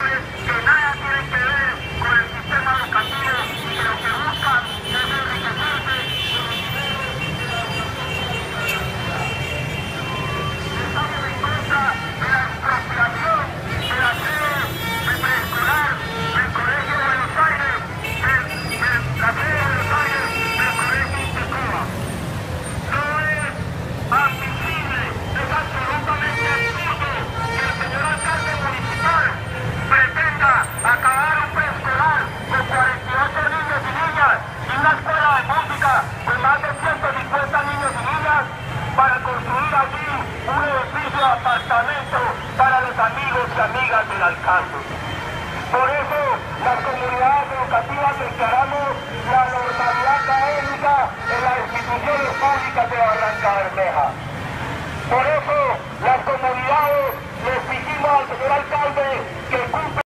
que nada un edificio de apartamento para los amigos y amigas del alcalde. Por eso las comunidades educativas declaramos la normalidad académica en las instituciones públicas de Barranca Bermeja. Por eso